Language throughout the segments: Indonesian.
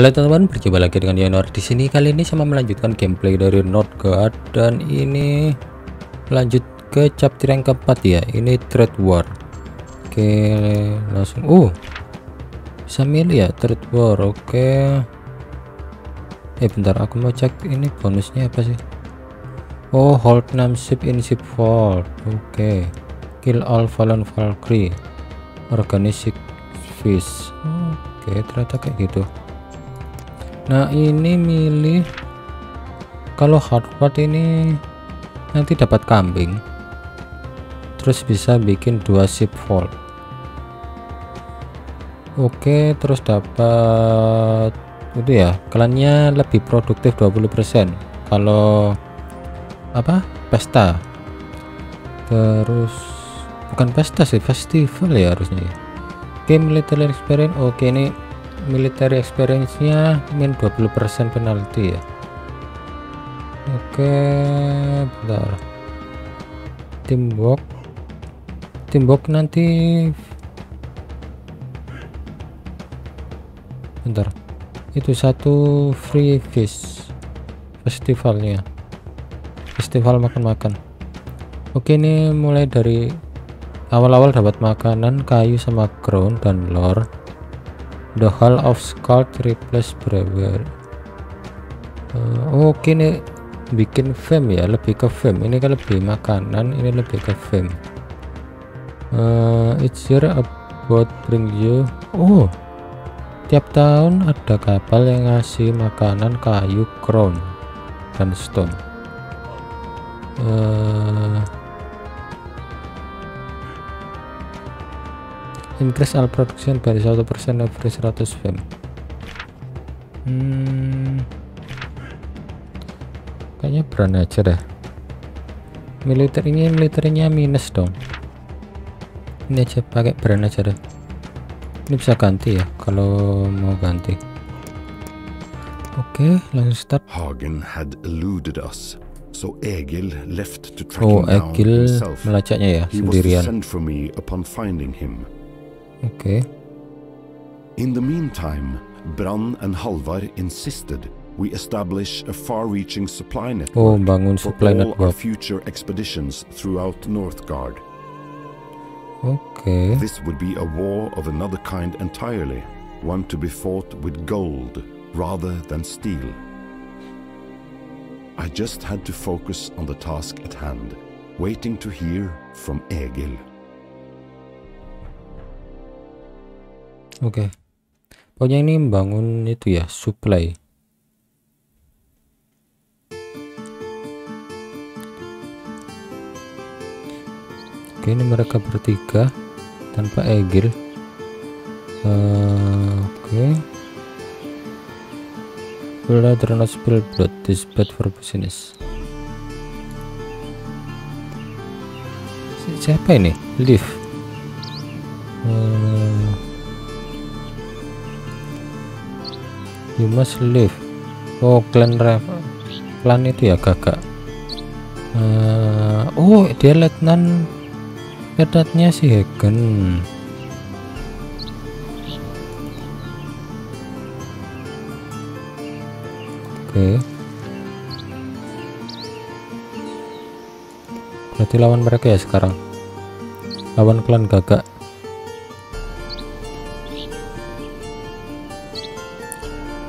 Halo teman-teman, berjumpa lagi dengan Yonor di sini. Kali ini sama melanjutkan gameplay dari Northgard dan ini lanjut ke chapter yang keempat ya. Ini Trade War. Oke, langsung. Uh, bisa milih ya Trade War. Oke. Eh bentar, aku mau cek ini bonusnya apa sih? Oh, hold 6 ship in ship vault. Oke. Kill all fallen Valkyrie. Organic fish. Oke, ternyata kayak gitu nah ini milih. Kalau hardware ini nanti dapat kambing. Terus bisa bikin dua ship vault. Oke terus dapat itu ya klannya lebih produktif 20% kalau apa? Pesta. Terus bukan pesta sih festival ya harusnya ya. Oke military experience oke ini military experience-nya min 20% penalti ya. Oke bentar. Teamwork. Teamwork nanti. Bentar. Itu satu free fish festivalnya. Festival makan-makan. Oke ini mulai dari awal-awal dapat makanan kayu sama ground dan lore The Hall of Scald replace Brewer. Uh, oh, oke okay, nih bikin fame ya lebih ke fame ini kan lebih makanan ini lebih ke fame uh, it's your about bring you. Oh tiap tahun ada kapal yang ngasih makanan kayu crown dan stone. Uh, increase all production by 1% every 100 fm hmm, kayaknya brand aja deh. Militer ini militernya minus dong. Ini aja pakai brand aja deh. Ini bisa ganti ya kalau mau ganti. Oke okay, langsung start. Hagen had eluded us. So Egil left to track oh, him down Egil himself. melacaknya ya He was sendirian. send for me upon finding him. Okay. In the meantime, Bran and Halvar insisted we establish a far-reaching supply network Oh, bangun for supply all our future expeditions throughout Northgard. Okay. This would be a war of another kind entirely, one to be fought with gold rather than steel. I just had to focus on the task at hand, waiting to hear from Egil. Oke. Okay. Pokoknya ini bangun itu ya, supply. Oke, ini mereka bertiga tanpa Egil. Uh, Oke. Okay. Blood not spill blood, this bad for business. Siapa ini? Live. Uh, you must live. Oh clan ref clan itu ya kakak uh, oh dia letnan letnannya si Hagen. Oke. Okay. berarti lawan mereka ya sekarang? Lawan klan gagak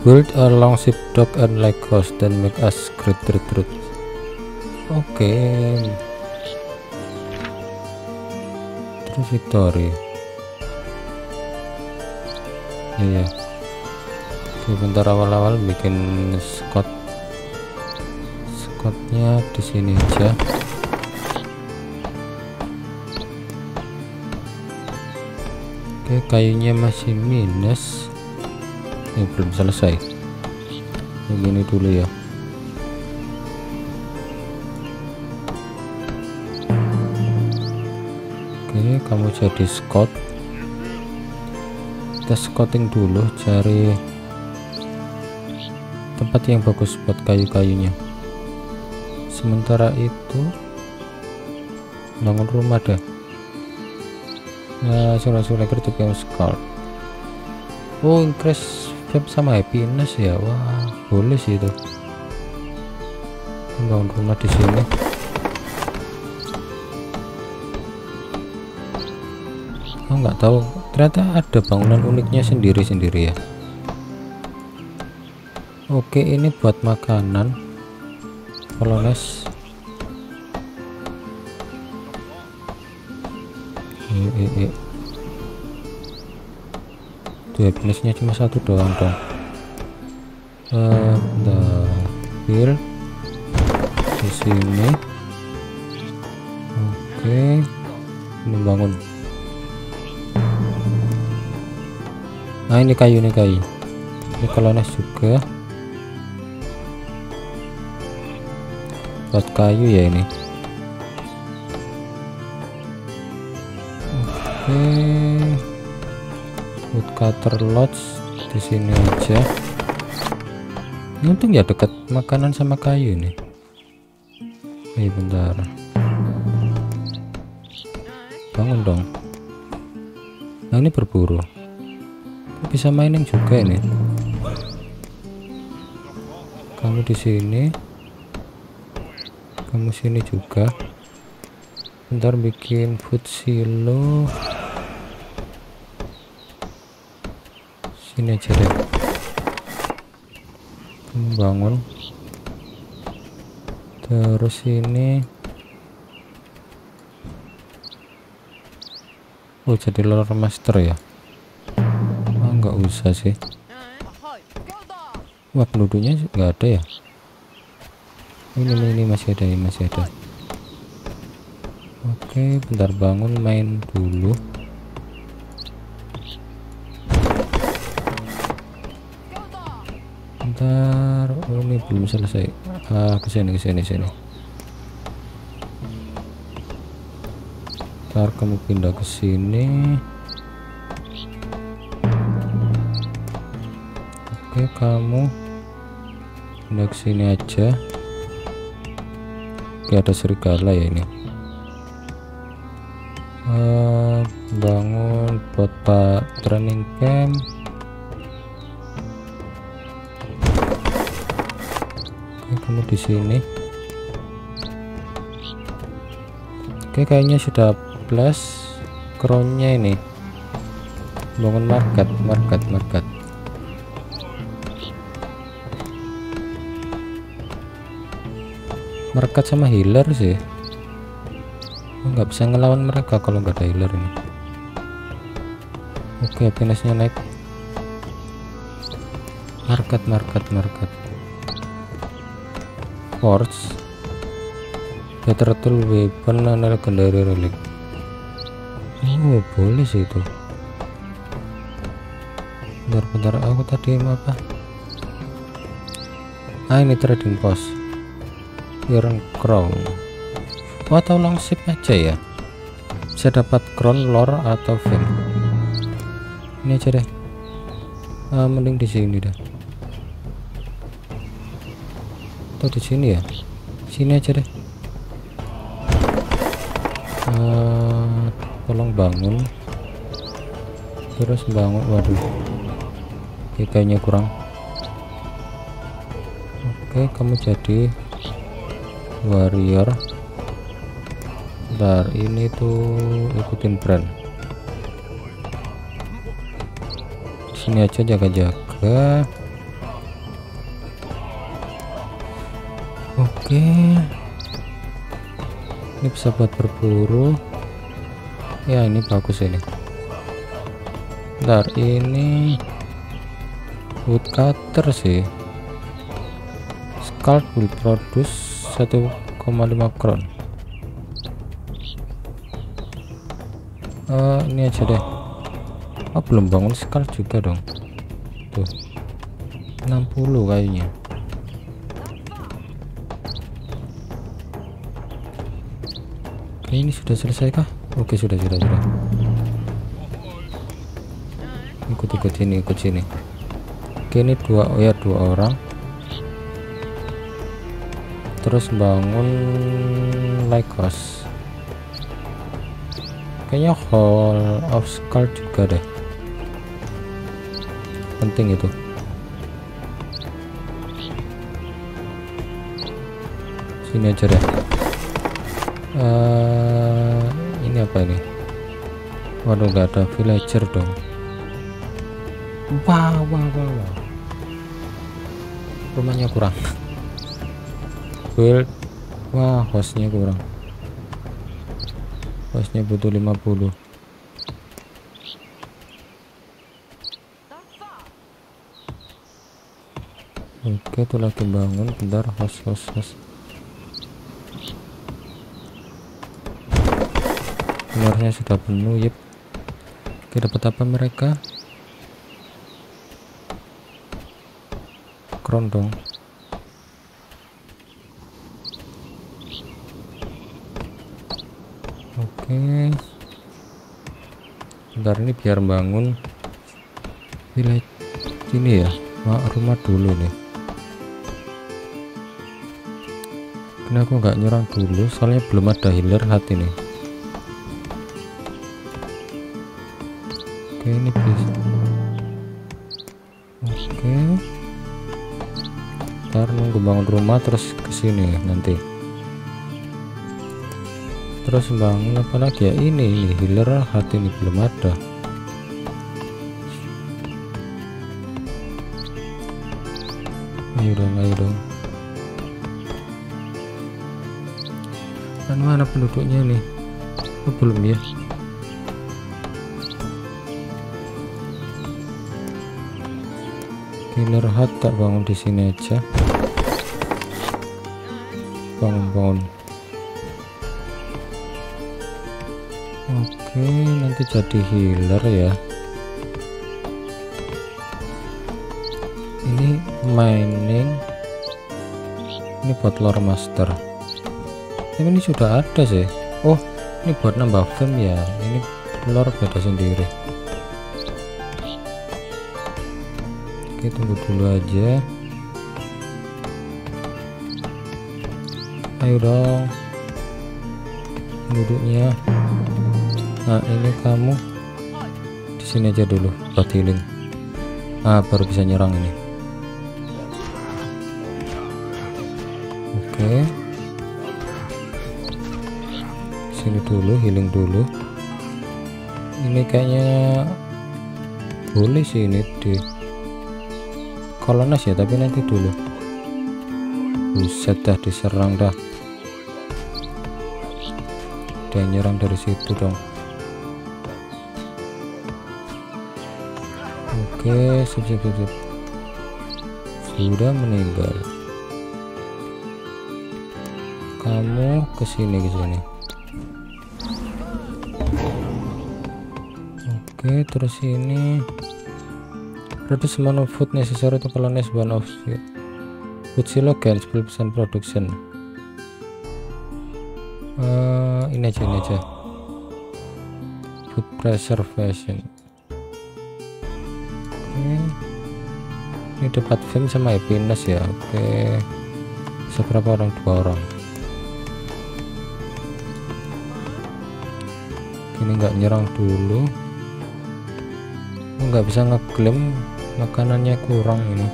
build a long ship dock and like house then make us great recruit oke. Terus victory iya. Yeah. oke bentar awal-awal bikin Scott Scottnya di sini aja. Oke kayunya masih minus ini belum selesai. Begini dulu ya. Oke kamu jadi scout kita scouting dulu cari tempat yang bagus buat kayu-kayunya. Sementara itu bangun rumah deh nah lagi tuh yang scout oh increase vape sama happiness ya wah boleh sih itu. Bangun rumah di sini. Oh nggak tahu. Ternyata ada bangunan uniknya sendiri-sendiri ya. Oke ini buat makanan. Kolones eh, eh, eh. Tuh happinessnya cuma satu doang dong. Uh, build di sini. Oke ini bangun. Nah ini kayu ini kayu. Ini kolones juga. Buat kayu ya ini. Oke woodcutter lodge di sini aja. Untung ya dekat makanan sama kayu nih eh bentar. Bangun dong. Nah ini berburu. Bisa mining juga ini? Kamu di sini kamu sini juga. Bentar bikin food silo sini aja deh. Bangun. Terus ini. Oh jadi lore master ya? Oh, nggak usah sih. Wah penduduknya nggak ada ya? Ini ini masih ada ini masih ada. Oke bentar bangun main dulu bentar oh ini belum selesai. Ah ke sini ke sini sini ntar kamu pindah ke sini. Oke kamu pindah ke sini aja. Oke ada serigala ya ini. Uh, bangun buat pak training camp oke kamu di sini. Oke kayaknya sudah plus kronnya ini. Bangun market market market. Market sama healer sih. Nggak bisa ngelawan mereka kalau nggak ada healer ini. Oke happinessnya naik. Market market market force better tool weapon and legendary relic. Oh boleh sih itu. Bentar-bentar aku tadi apa? Ah ini trading post. Iron Crown. Oh, atau longsip aja ya? Bisa dapat crown lore atau fame. Ini aja deh. Ah, mending di sini dah atau di sini ya? Sini aja deh. Uh, tolong bangun. Terus bangun waduh. Oke, kayaknya kurang. Oke kamu jadi warrior. Bentar, ini tuh ikutin brand. Sini aja jaga-jaga oke. Ini bisa buat berburu. Ya ini bagus ini. Bentar, ini woodcutter sih. Scalp will produce 1,5 kron uh, ini aja deh. Oh belum bangun scalp juga dong. Tuh. 60 kayaknya ini sudah selesai kah? Oke sudah sudah sudah. Ikut ikut sini ikut sini. Oke ini dua oh ya dua orang. Terus bangun Lycos. kayaknya hall of skull juga deh. Penting itu. Sini aja deh. Uh, apa ini waduh nggak ada villager dong wah wah wah, wah. rumahnya kurang build wah hostnya kurang hostnya butuh 50 Oke, tuh lagi bangun. Bentar, host, host, host. Telurnya sudah penuh, yep. Oke, dapat apa mereka? Kerondong. Oke. Bentar ini biar bangun village ini ya. Rumah dulu nih. ini aku nggak nyerang dulu soalnya belum ada healer hati nih oke ini bisa oke. Ntar nunggu bangun rumah terus ke sini nanti. Terus bangun apa lagi ya? Ini ini healer hati ini belum ada. Ayo dong ayo dong. Kan mana penduduknya nih? Oh, belum ya hut tak bangun di sini aja. Bangun bangun oke nanti jadi healer ya. Ini mining. Ini buat lore master. Ini sudah ada sih. Oh ini buat nambah fame ya. Ini telur beda sendiri oke tunggu dulu aja. Ayo dong. Duduknya. Nah ini kamu. Di sini aja dulu buat healing. Ah baru bisa nyerang ini. Oke. Sini dulu healing dulu. Ini kayaknya boleh sih ini di kolonis ya tapi nanti dulu. Buset dah diserang dah. Dia nyerang dari situ dong. Oke sip, sip. sudah meninggal. Kamu ke sini ke sini. Oke, terus ini produce amount of food necessary to colonize one of food silo gain 10% production. Uh, ini aja ini aja. Food preservation. Oke. Ini dapat fame sama happiness ya. Oke. Seberapa orang? Dua orang. Ini nggak nyerang dulu nggak bisa ngeklaim makanannya kurang ini.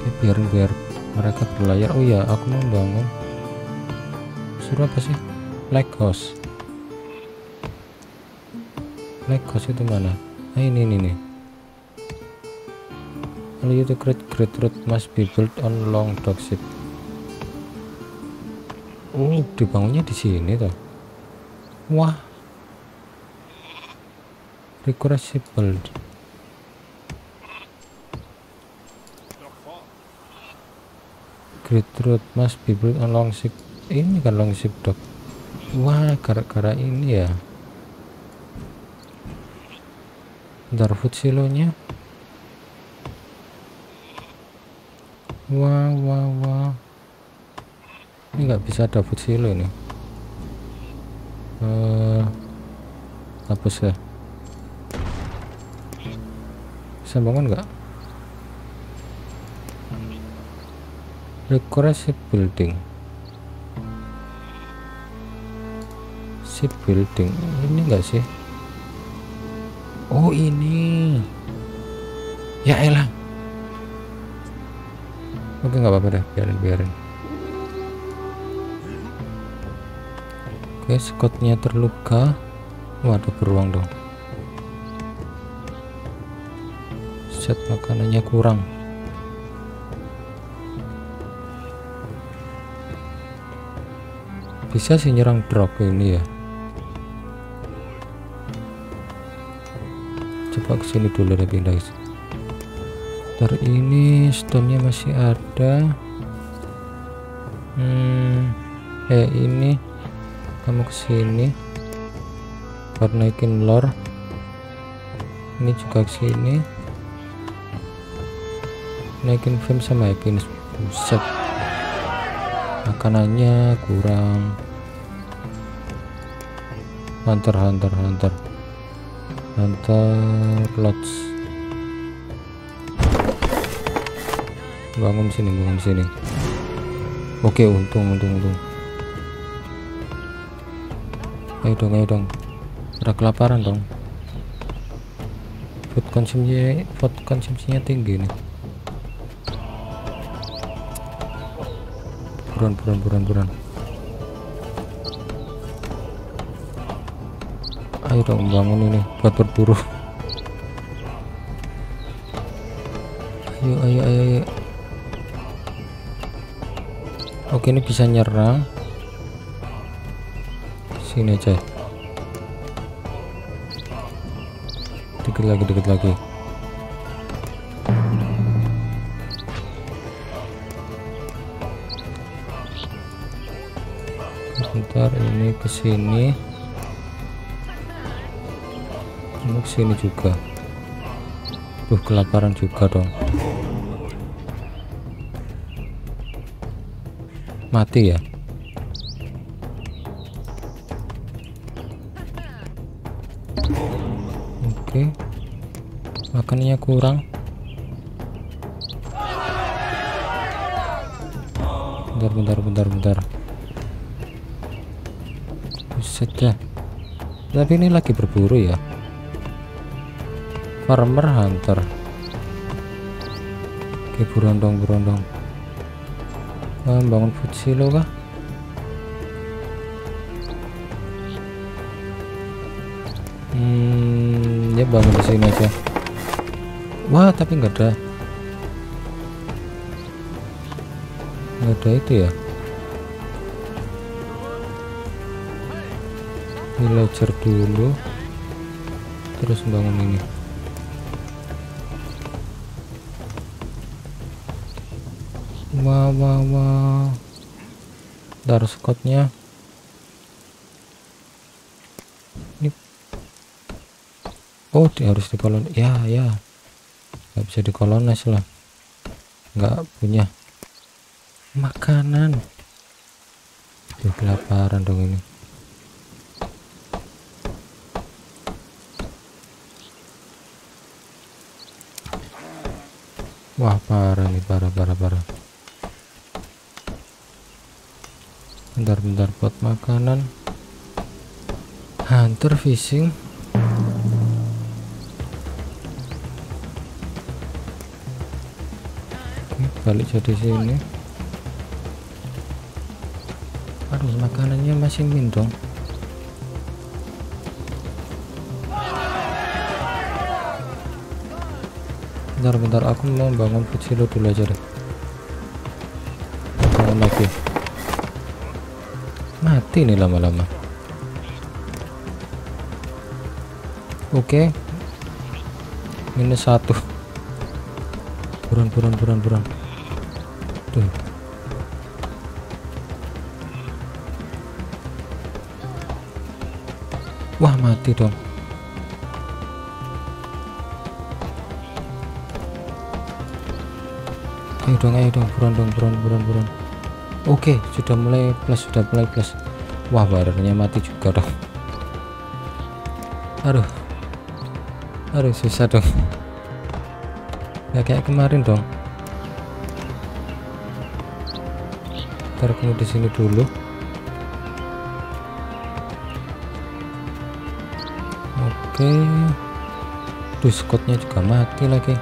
Oke, biar biar mereka berlayar. Oh ya aku mau bangun. Suruh apa sih? Like house itu mana? Ah ini ini nih All you to create great road must be built on long dock ship. Oh, dibangunnya di sini tuh. Wah. Recursable. Great road must be built on long ship. Ini kan long ship dok. Wah, gara-gara ini ya. Bentar food silonya. Wah, wah, wah ini nggak bisa dapat silo ini uh, hapus ya. Bisa bangun nggak? Dekorasi building. Si building. Ini enggak sih? Oh ini. Ya elah. Oke nggak apa-apa deh. Biarin biarin oke Scottnya terluka. Waduh beruang dong. Set makanannya kurang. Bisa sih nyerang drop ini ya? Coba ke sini dulu deh pindah ntar ini stone nya masih ada. Hmm eh ini kamu ke sini. Buat naikin lore ini juga ke sini. Naikin fame sama naikin buset. Makanannya kurang. Hunter hunter hunter. Hunter lodge bangun sini bangun sini. Oke untung untung untung ayo dong ayo dong. Ada kelaparan dong. Food konsumsinya food konsumsinya tinggi nih. Buruan buruan buruan buruan. Ayo dong bangun ini buat berburu. Ayo ayo ayo, ayo. oke ini bisa nyerang sini aja. Dikit lagi dikit lagi. Sebentar ini ke sini. Ini ke sini juga. Tuh kelaparan juga dong. Mati ya oke. Makanannya kurang. Bentar bentar bentar bentar. Buset dah tapi ini lagi berburu ya. Farmer hunter. Oke buruan dong buruan dong. Ah, food silo kah bangun di sini aja. Wah tapi nggak ada. Nggak ada itu ya? Villager dulu. Terus bangun ini. Wow wow wow dar skotnya oh dia harus dikolon ya ya. Nggak bisa dikolonis lah. Nggak punya makanan. Tuh kelaparan dong ini. Wah parah nih parah parah parah. Bentar-bentar buat makanan. Hunter fishing balik jadi sini. Aduh makanannya masih min dong. Bentar-bentar aku mau bangun silo dulu aja deh. Bangun lagi. Mati nih lama-lama. Oke. Minus satu. Buruan buruan buruan buruan tuh wah mati dong. Ayo dong ayo dong buruan dong buruan buruan buruan. Oke sudah mulai plus sudah mulai plus. Wah barangnya mati juga dong. Aduh. Aduh susah dong. Nggak kayak kemarin dong kamu di sini dulu. Oke. Tuh skotnya juga mati lagi.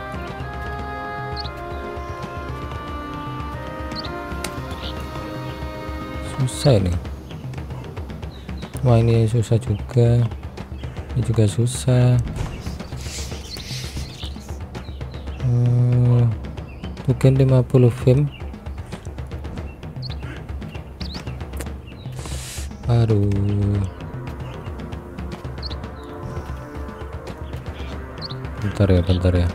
Susah ini. Wah ini susah juga. Ini juga susah. Hmm, token 50 film bentar ya.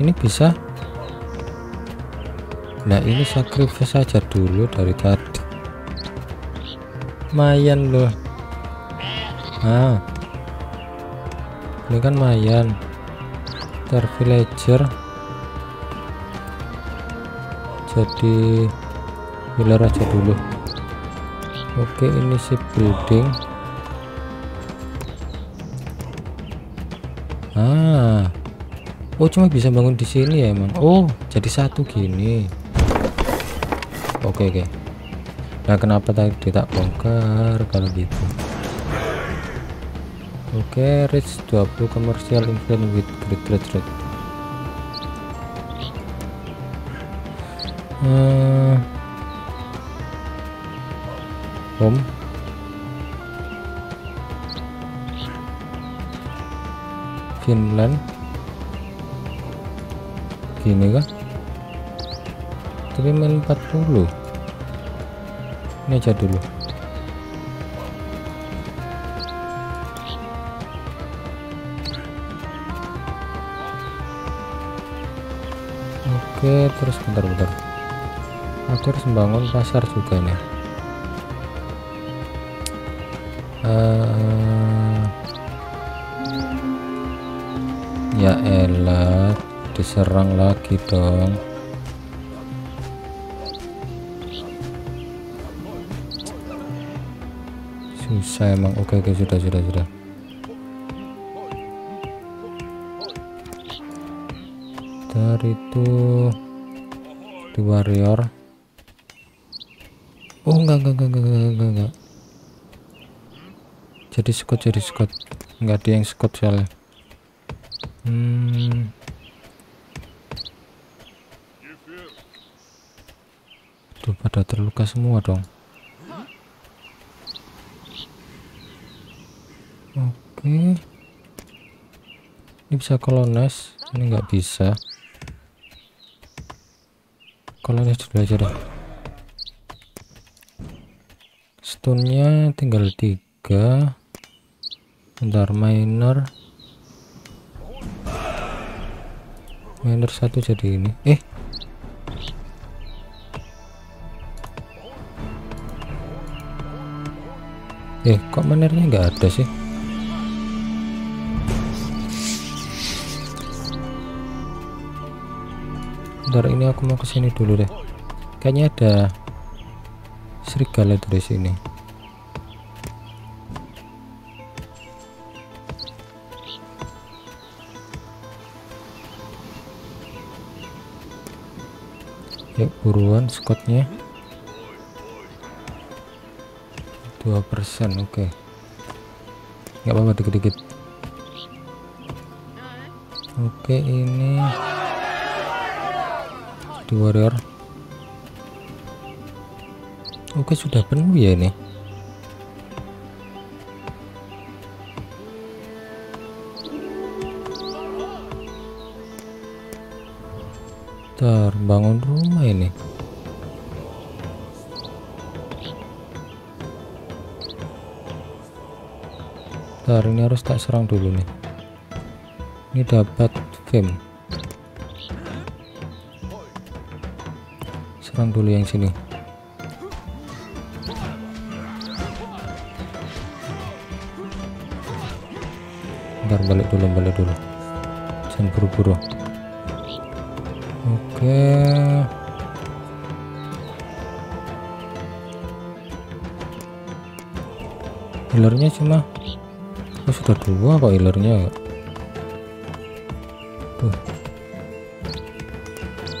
Ini bisa? Nah ini sacrifice saja dulu dari tadi. Lumayan loh. Nah ini kan lumayan ntar villager jadi healer aja dulu. Oke ini si building ah. Oh cuma bisa bangun di sini ya emang oh jadi satu gini. Oke oke. Nah kenapa tadi tak bongkar kalau gitu? Oke reach 20 commercial influence with great trade rate. Hmm. home Finland. Gini kan tapi main 40 ini aja dulu. Oke terus bentar-bentar. Aku harus membangun pasar juga nih. Uh, ya elah diserang lagi dong. Susah emang. Oke oke sudah sudah sudah. Dari itu di warrior. Oh enggak enggak enggak enggak enggak, enggak. jadi squad jadi squad. Enggak ada yang squad soalnya hmm. Tuh pada terluka semua dong. Oke. Ini bisa kolonis ini nggak bisa. Kolonis dulu aja deh. Stone tinggal tiga. Bentar minor minor satu jadi ini. Eh. Eh kok manernya nggak ada sih? Bentar ini aku mau ke sini dulu deh. Kayaknya ada serigala dari sini buruan skotnya. Dua persen oke. Okay. nggak apa-apa dikit-dikit. Oke okay, ini di warrior oke okay, sudah penuh ya ini terbangun rumah ini Bentar, ini harus tak serang dulu nih. Ini dapat fame. Serang dulu yang sini. Bentar balik dulu, balik dulu. Jangan buru-buru. Oke. Healernya cuma oh sudah dua kok healernya tuh.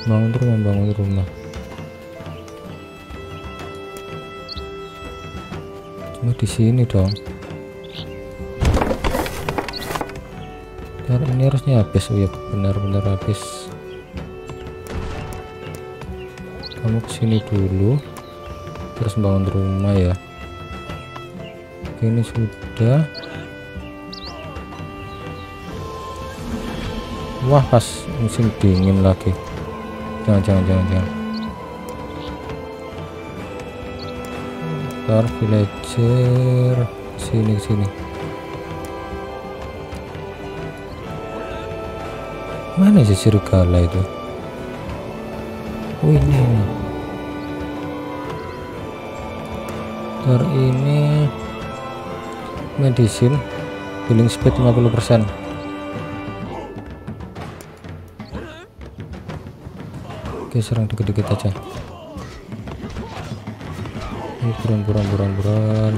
Bangun rumah bangun rumah cuma di sini dong. Bentar, ini harusnya habis oh ya benar-benar habis kamu ke sini dulu. Terus bangun rumah ya. Oke, ini sudah. Wah pas musim dingin lagi. Jangan jangan jangan jangan. Ntar villager sini sini. Mana sih serigala itu? Oh ini Ntar ini medicine healing speed 50% oke serang dikit-dikit aja. Buruan buruan buruan buruan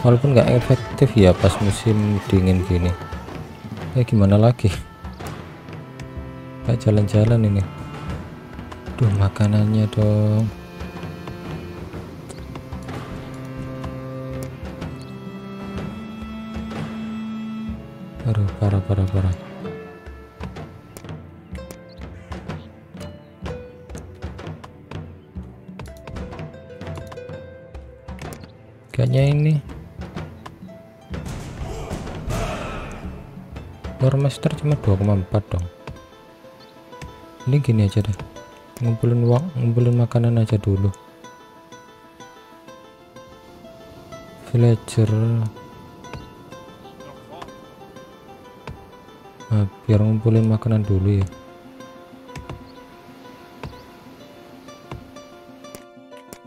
walaupun nggak efektif ya pas musim dingin gini. Ya gimana lagi? Kayak jalan-jalan ini. Tuh makanannya dong 2,4 dong. Ini gini aja deh. Ngumpulin uang ngumpulin makanan aja dulu. Villager. Nah, biar ngumpulin makanan dulu ya.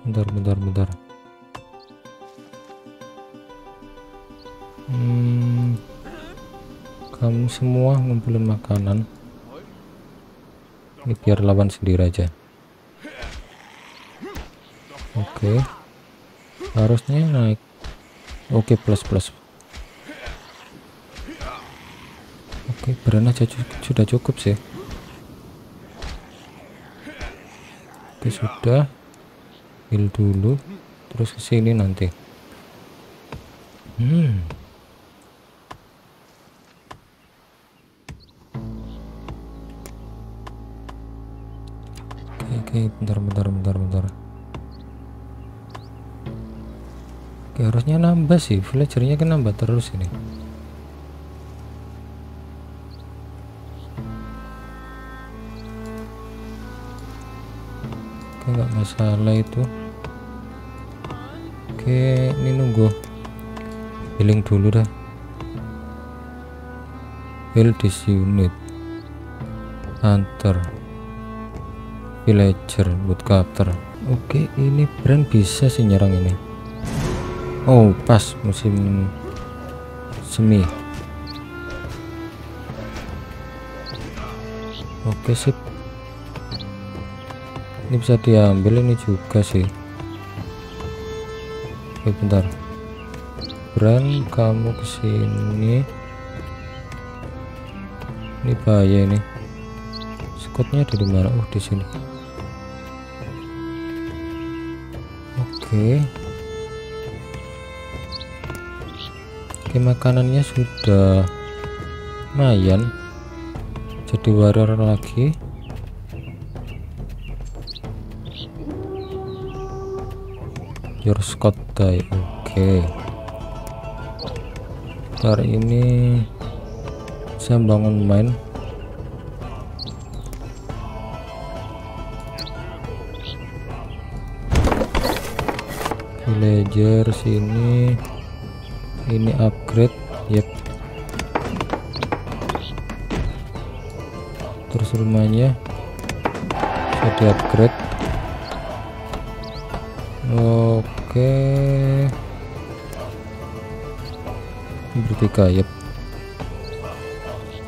Bentar bentar bentar kamu semua ngumpulin makanan. Ini biar lawan sendiri aja. Oke. Harusnya naik. Oke plus plus. Oke beran aja sudah cukup sih. Oke sudah. Heal dulu. Terus ke sini nanti. Hmm nambah sih villagernya kan nambah terus ini. Oke masalah itu. Oke ini nunggu. Healing dulu dah. Heal this unit. Hunter. Villager woodcutter oke ini brand bisa sih nyerang ini oh pas musim semi. Oke sip. Ini bisa diambil ini juga sih. Oke bentar. Brand kamu ke sini ini bahaya ini. Skotnya di mana? Oh di sini. Oke oke makanannya sudah lumayan. Jadi warrior lagi. Your scott die oke. Ntar ini saya bangun main. Villager sini ini upgrade yep. Terus rumahnya. Bisa di upgrade. Oke. Bertiga yep.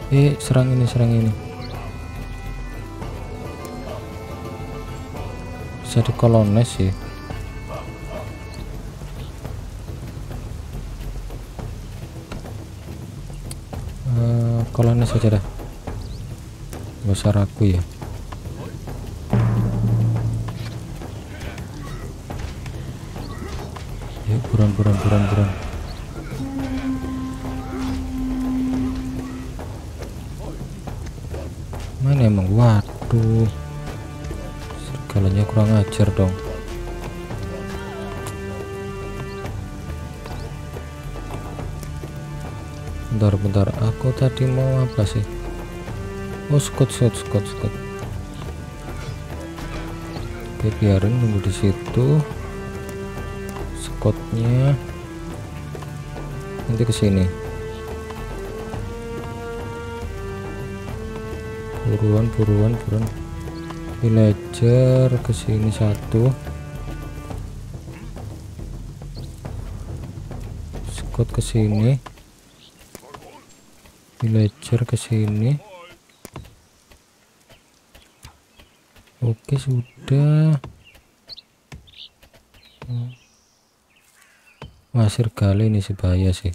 Eh serang ini serang ini. Bisa di kolones saja dah gak usah ragu ya bentar bentar aku tadi mau apa sih? Oh skot skot skot skot oke biarin nunggu di situ. Skotnya nanti ke sini. Buruan buruan buruan. Villager ke sini satu. Skot ke sini villager ke sini. Oke sudah. Masir kali ini sih bahaya sih.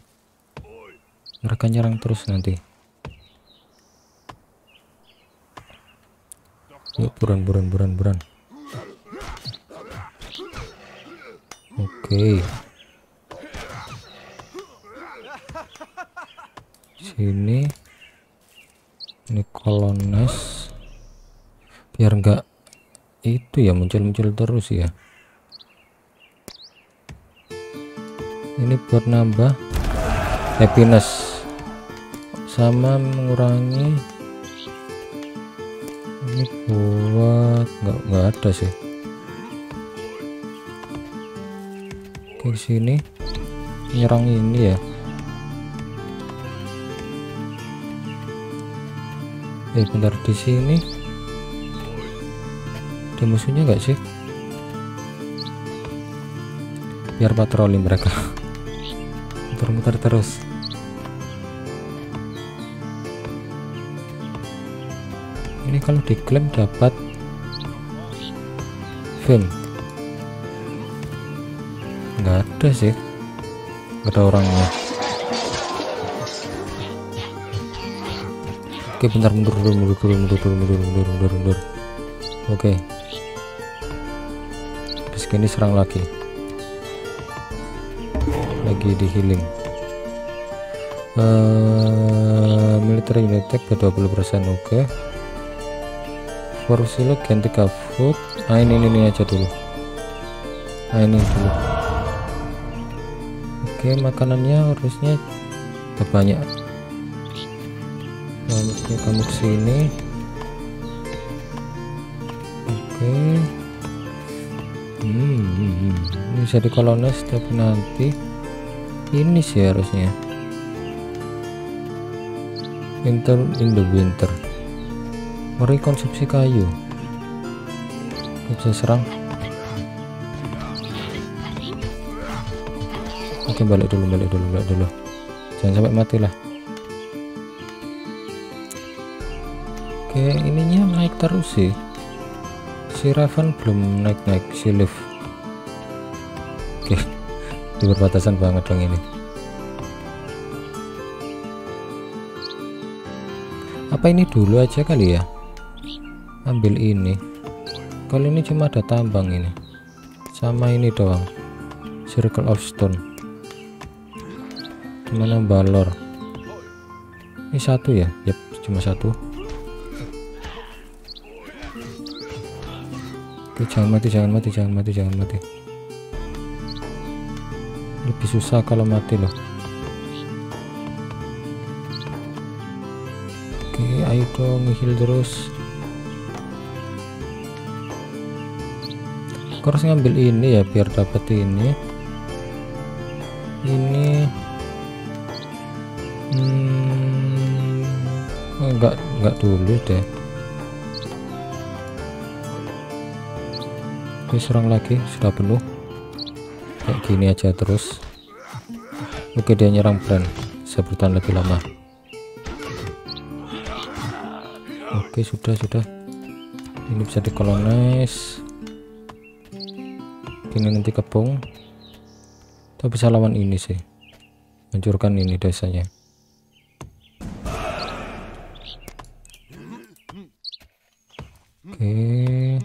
Mereka nyerang terus nanti. Yuk buran buran buran buran. Oke sini. Ini kolones biar enggak itu ya muncul-muncul terus ya. Ini buat nambah happiness. Sama mengurangi. Ini buat nggak nggak ada sih. Ke sini nyerang ini ya eh bentar di sini. Ada musuhnya nggak sih? Biar patroli mereka. Muter-muter terus. Ini kalau diklaim dapat film. Nggak ada sih. Nggak ada orangnya oke bentar mundur dulu mundur dulu mundur dulu mundur mundur mundur mundur. Oke. Terus gini serang lagi. Lagi di healing. Uh, military attack ke 20% oke. Okay. Forsilo ganti ke food nah ini, ini ini aja dulu. Nah ini dulu. Oke okay, makanannya harusnya banyak Oke, kamu ke sini. Oke. Hmm, hmm, hmm. ini bisa dikolonis tapi nanti ini sih harusnya. Winter in the winter. Mari konsumsi kayu. Bisa serang. Oke, balik dulu, balik dulu, balik dulu. Jangan sampai mati lah. Terus sih. Si Raven belum naik-naik si Liv Oke di perbatasan banget dong ini. Apa ini dulu aja kali ya? Ambil ini. Kalau ini cuma ada tambang ini. Sama ini doang. Circle of Stone. Gimana balor? Ini satu ya? Yep cuma satu Oke, jangan mati, jangan mati, jangan mati, jangan mati. Lebih susah kalau mati loh. Oke, ayo dong ngihil terus. Aku harus ngambil ini ya biar dapat ini. Ini hmm, enggak enggak dulu deh. Serang lagi sudah penuh. Kayak gini aja terus. Oke dia nyerang brand saya bertahan lebih lama. Oke sudah sudah. Ini bisa dikolonize. Ini nanti kebong. Kita bisa lawan ini sih. Hancurkan ini desanya oke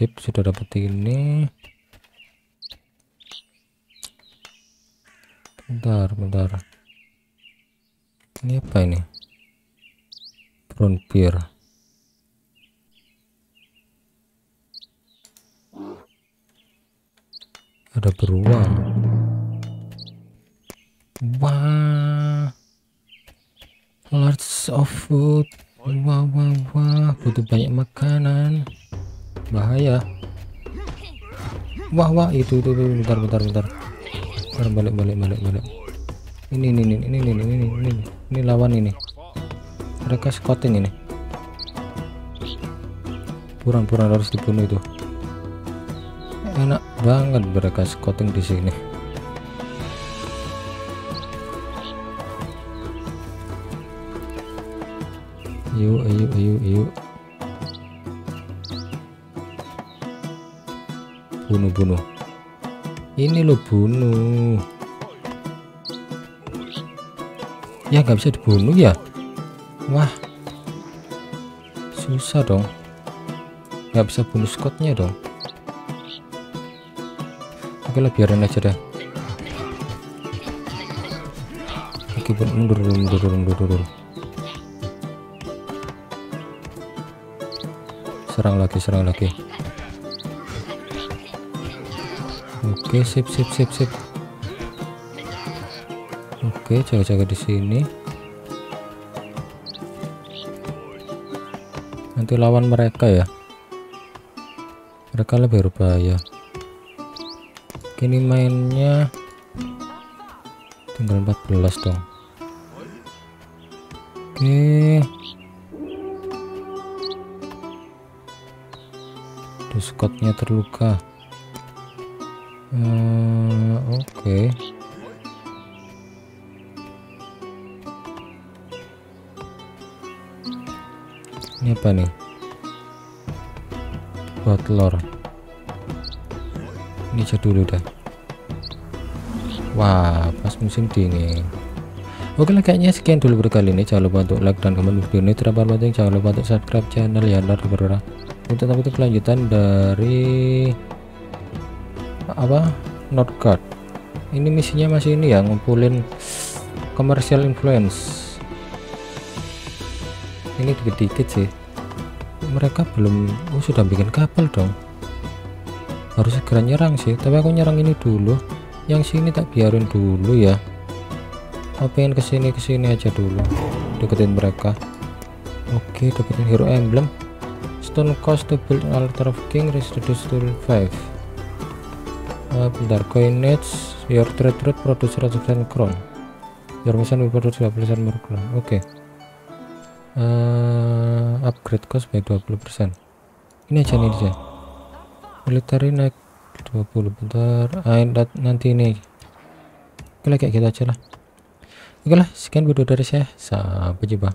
sip sudah dapat ini. Bentar bentar. Ini apa ini? Beer. Ada beruang. Wah. Lots of food. Wah wah wah. Butuh banyak makanan bahaya. Wah wah itu itu, itu. bentar bentar bentar. Bentar balik balik balik balik. Ini ini ini ini ini ini ini ini, ini lawan ini. Mereka scouting ini. Pura-pura harus dibunuh itu. Enak banget mereka scouting di sini. Yuk ayo ayo ayo bunuh bunuh ini lo bunuh. Ya nggak bisa dibunuh ya? Wah. Susah dong. Nggak bisa bunuh Scottnya dong. Oke lah biarin aja deh. Oke mundur mundur mundur dulu serang lagi serang lagi oke sip sip sip sip. Oke jaga-jaga di sini. Nanti lawan mereka ya. Mereka lebih berbahaya. Kini mainnya tinggal 14 dong. Oke. Scottnya terluka uh, oke. Okay. ini apa nih? Butler ini aja dulu dah. Wah pas musim dingin. Oke lah kayaknya sekian dulu kali ini. Jangan lupa untuk like dan komen video ini. Terdapat penting jangan lupa untuk subscribe channel ya untuk itu kelanjutan dari apa? Nordcard ini misinya masih ini ya ngumpulin commercial influence. Ini dikit-dikit sih. Mereka belum oh sudah bikin kapal dong. Harus segera nyerang sih tapi aku nyerang ini dulu. Yang sini tak biarin dulu ya. Aku pengen ke sini ke sini aja dulu. Deketin mereka. Oke deketin hero emblem. Stone cost to build altar of king reduce to 5 uh, bentar coinage your trade route produce 100% crown. Your mission will produce 20% more crown oke. Okay. uh, upgrade cost by 20% ini aja nih aja military naik 20 bentar. Ah, nanti ini. Oke kayak gitu aja lah. Oke lah sekian video dari saya. Sampai jumpa